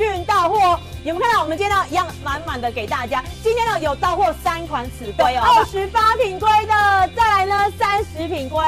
有没有看到？我们今天呢一样满满的给大家。今天呢有到货三款尺规哦，二十八品规的，再来呢三十品规，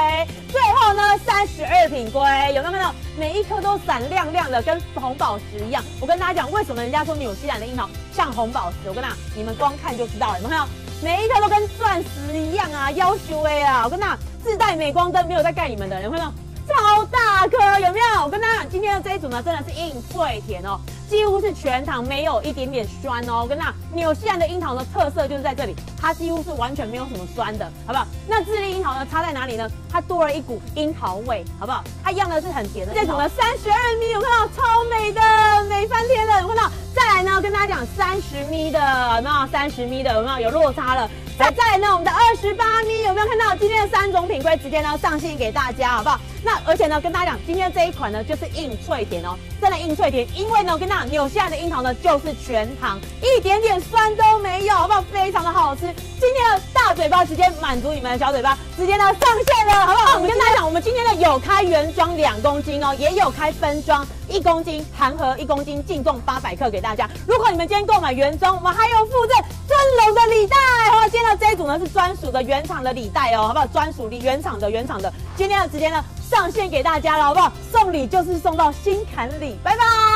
最后呢三十二品规，有没有看到？每一颗都闪亮亮的，跟红宝石一样。我跟大家讲，为什么人家说纽西兰的樱桃像红宝石？我跟大家，你们光看就知道了。有没有看到？每一颗都跟钻石一样啊，要求哎啊！我跟大家自带美光灯，没有在盖你们的，有没有？超大颗，有没有？我跟大家讲，今天的这一组呢，真的是硬脆甜哦，几乎是全糖，没有一点点酸哦。我跟大家，纽西兰的樱桃的特色就是在这里，它几乎是完全没有什么酸的，好不好？那智利樱桃呢，差在哪里呢？它多了一股樱桃味，好不好？它一样的是很甜的。这种呢，三十二米，有看到超美的，美翻天了，有看到？再来呢，跟大家讲三十米的，有没有？三十米的，有没有？有落差了。再再来呢，我们的二十八米有没有看到？今天的三种品规直接呢上线给大家，好不好？那而且呢，跟大家讲，今天这一款呢就是硬脆甜哦，真的硬脆甜，因为呢，我跟大家讲，纽西兰的樱桃呢就是全糖，一点点酸都没有，好不好？非常的好吃。今天的大嘴巴直接满足你们的小嘴巴，直接呢上线了，好不好？我们跟大家讲，我们今天呢有开原装两公斤哦，也有开分装一公斤，含盒一公斤，净重八百克给大家。如果你们今天购买原装，我们还有附赠尊龙的礼袋，好不好？今天的这一组呢是专属的原厂的礼袋哦，好不好？专属的原厂的原厂的，今天呢直接呢上线给大家了，好不好？送礼就是送到心坎里，拜拜。